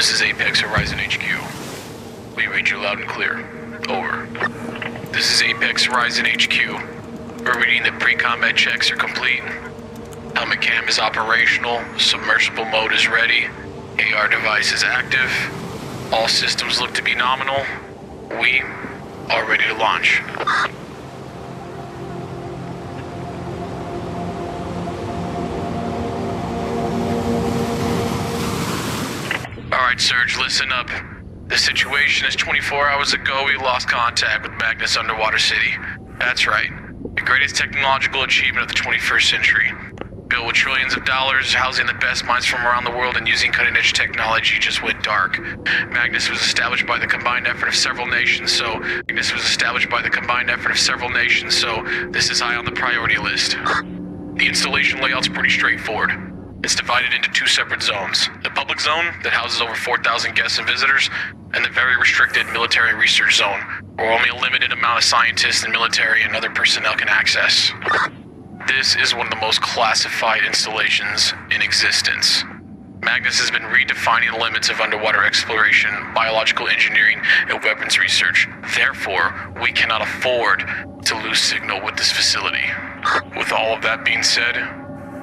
This is Apex Horizon HQ. We read you loud and clear. Over. This is Apex Horizon HQ. We're reading that pre-combat checks are complete. Helmet cam is operational. Submersible mode is ready. AR device is active. All systems look to be nominal. We are ready to launch. Alright, Surge, listen up. The situation is 24 hours ago we lost contact with Magnus Underwater City. That's right. The greatest technological achievement of the 21st century. Built with trillions of dollars, housing the best minds from around the world and using cutting edge technology just went dark. Magnus was established by the combined effort of several nations, so Magnus was established by the combined effort of several nations, so this is high on the priority list. The installation layout's pretty straightforward. It's divided into two separate zones. The public zone, that houses over 4,000 guests and visitors, and the very restricted military research zone, where only a limited amount of scientists and military and other personnel can access. This is one of the most classified installations in existence. Magnus has been redefining the limits of underwater exploration, biological engineering, and weapons research. Therefore, we cannot afford to lose signal with this facility. With all of that being said,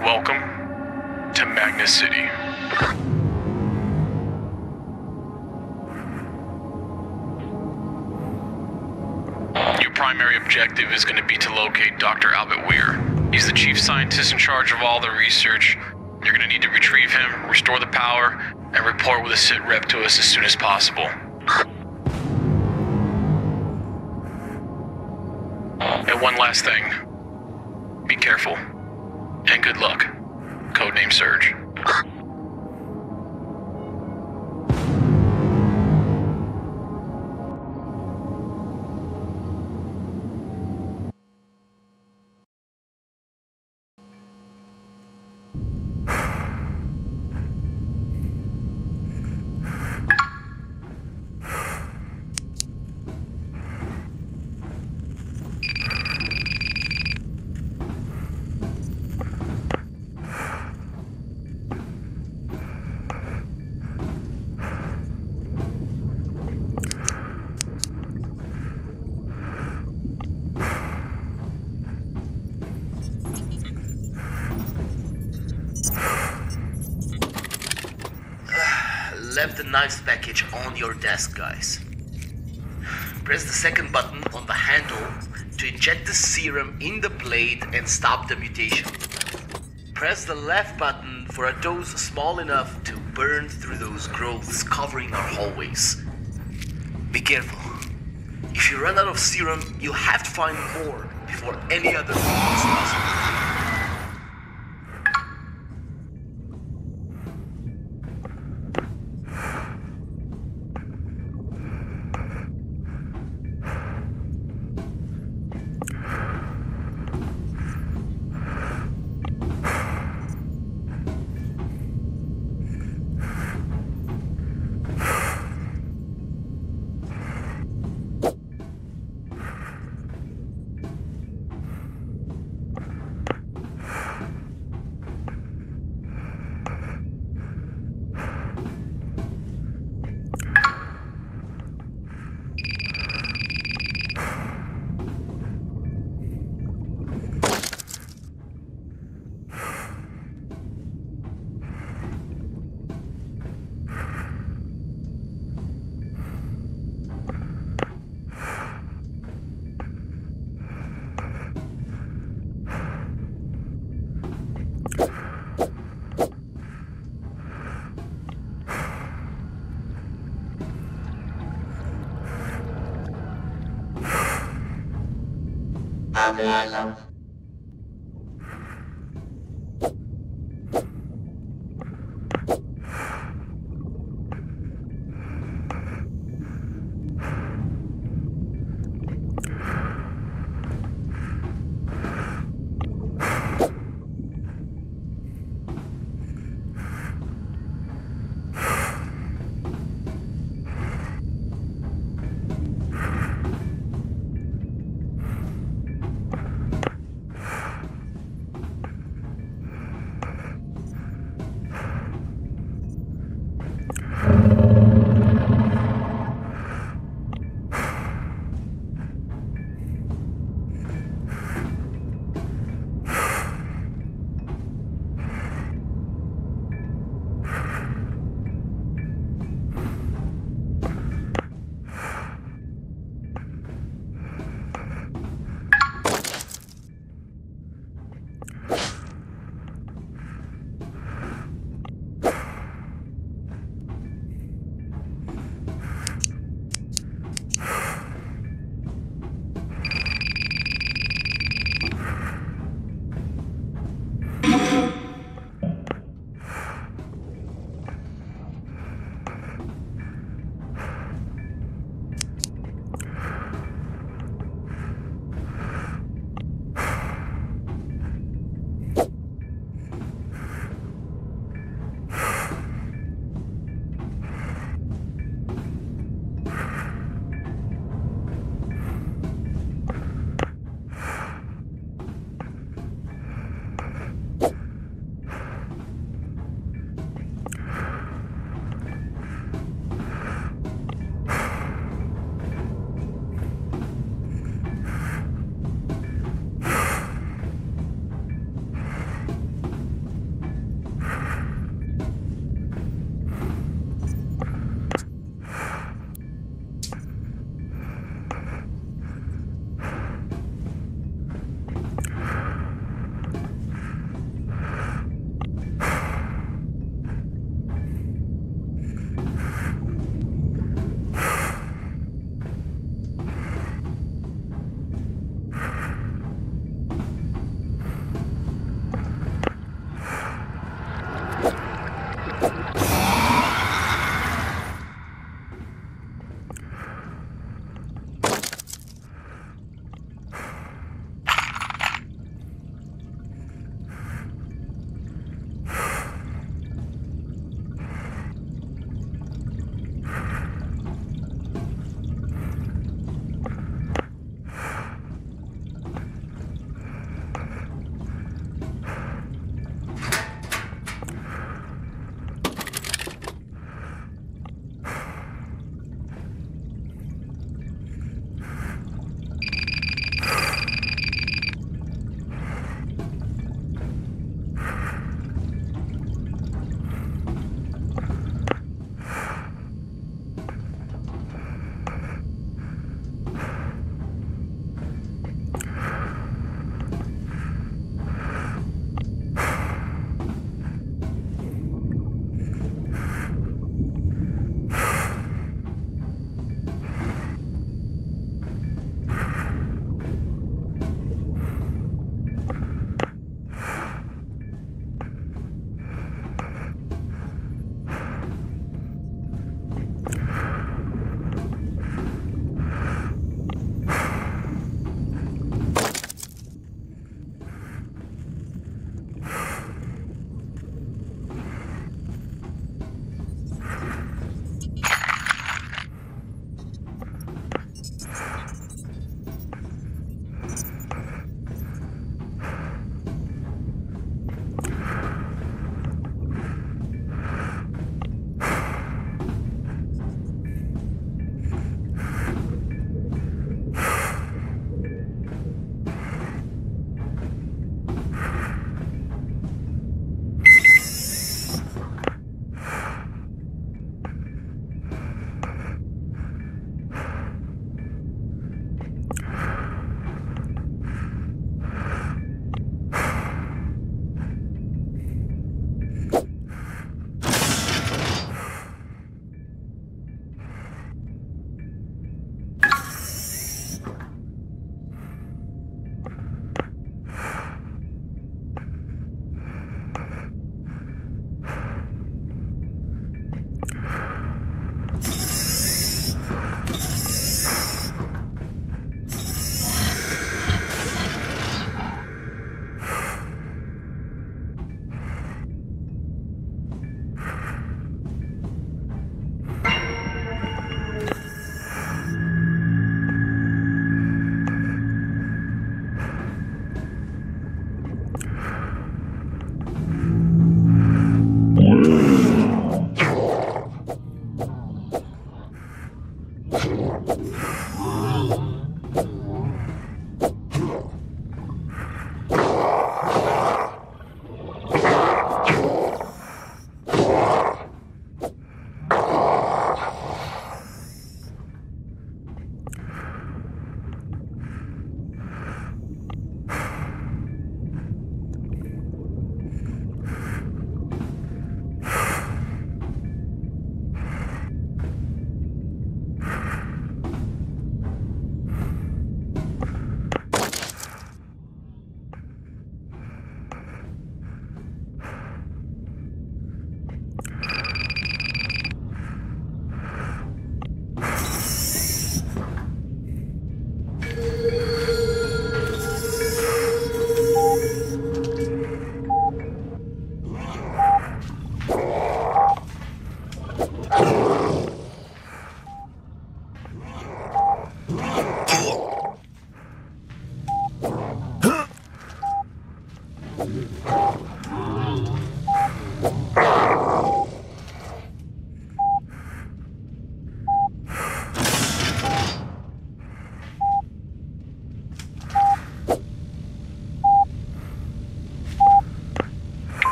welcome to Magna City. Your primary objective is going to be to locate Dr. Albert Weir. He's the chief scientist in charge of all the research. You're going to need to retrieve him, restore the power, and report with a sit rep to us as soon as possible. And one last thing. Be careful. And good luck. Codename Surge. Knives package on your desk, guys. Press the second button on the handle to inject the serum in the blade and stop the mutation. Press the left button for a dose small enough to burn through those growths covering our hallways. Be careful. If you run out of serum, you'll have to find more before any other is possible. đà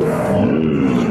Yeah.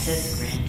Access granted.